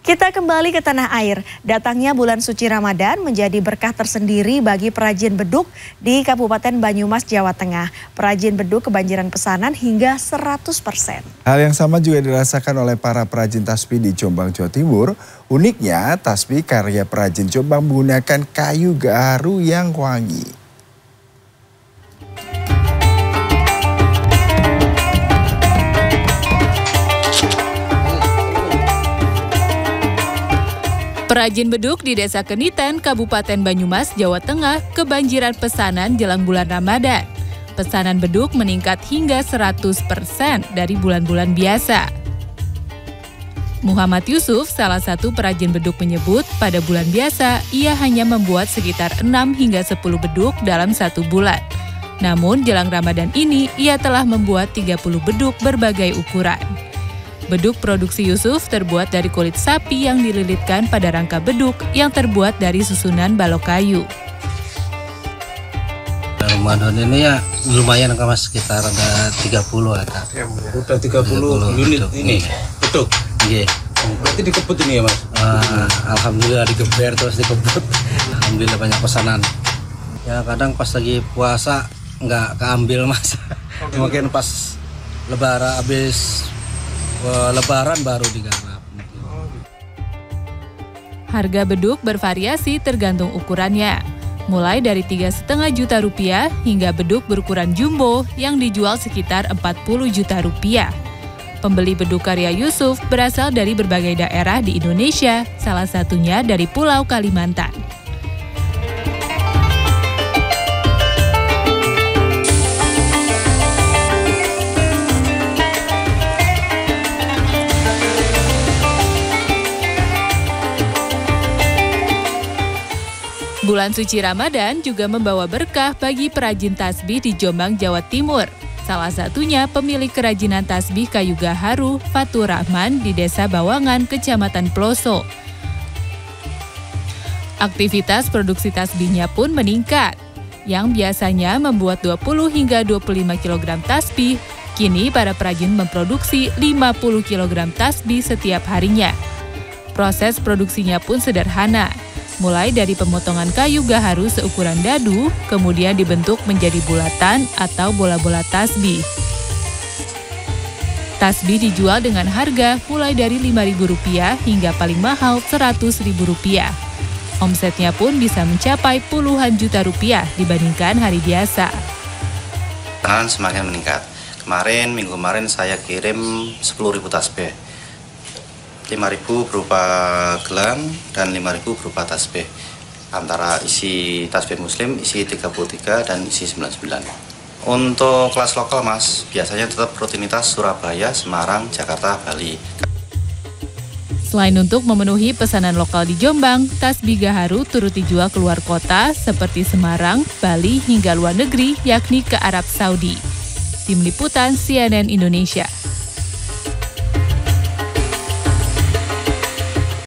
Kita kembali ke tanah air. Datangnya bulan suci Ramadan menjadi berkah tersendiri bagi perajin beduk di Kabupaten Banyumas, Jawa Tengah. Perajin beduk kebanjiran pesanan hingga 100%. Hal yang sama juga dirasakan oleh para perajin tasbih di Jombang, Jawa Timur. Uniknya, tasbih karya perajin Jombang menggunakan kayu gaharu yang wangi. Perajin beduk di Desa Keniten, Kabupaten Banyumas, Jawa Tengah, kebanjiran pesanan jelang bulan Ramadan. Pesanan beduk meningkat hingga 100% dari bulan-bulan biasa. Muhammad Yusuf, salah satu perajin beduk menyebut, pada bulan biasa ia hanya membuat sekitar 6 hingga 10 beduk dalam satu bulan. Namun jelang Ramadan ini, ia telah membuat 30 beduk berbagai ukuran. Beduk produksi Yusuf terbuat dari kulit sapi yang dililitkan pada rangka beduk yang terbuat dari susunan balok kayu. Ramadan ini ya lumayan kan mas sekitar ada 30 ya kak. Ya, udah 30, 30 unit beduk. ini beduk. Iya. Berarti dikebut ini ya mas? Uh, Alhamdulillah dikeber terus dikebut. Alhamdulillah banyak pesanan. Ya kadang pas lagi puasa nggak keambil mas. Mungkin pas lebaran habis lebaran baru digarap. Harga beduk bervariasi tergantung ukurannya. Mulai dari tiga setengah juta rupiah hingga beduk berukuran jumbo yang dijual sekitar 40 juta rupiah. Pembeli beduk karya Yusuf berasal dari berbagai daerah di Indonesia, salah satunya dari Pulau Kalimantan. Bulan suci Ramadan juga membawa berkah bagi perajin tasbih di Jombang, Jawa Timur. Salah satunya pemilik kerajinan tasbih kayu gaharu Fatur Rahman di Desa Bawangan, Kecamatan Ploso. Aktivitas produksi tasbihnya pun meningkat. Yang biasanya membuat 20 hingga 25 kg tasbih, kini para perajin memproduksi 50 kg tasbih setiap harinya. Proses produksinya pun sederhana, mulai dari pemotongan kayu gaharu seukuran dadu, kemudian dibentuk menjadi bulatan atau bola-bola tasbih. Tasbih dijual dengan harga mulai dari Rp5.000 hingga paling mahal Rp100.000. Omsetnya pun bisa mencapai puluhan juta rupiah dibandingkan hari biasa. Tangan semakin meningkat. Kemarin, minggu kemarin saya kirim 10.000 tasbih 5000 berupa gelang dan 5000 berupa tasbih. Antara isi tasbih muslim isi 33 dan isi 99 untuk kelas lokal mas biasanya tetap rutinitas Surabaya, Semarang, Jakarta, Bali. Selain untuk memenuhi pesanan lokal di Jombang, tasbih gaharu turut dijual keluar kota seperti Semarang, Bali hingga luar negeri yakni ke Arab Saudi. Tim Liputan CNN Indonesia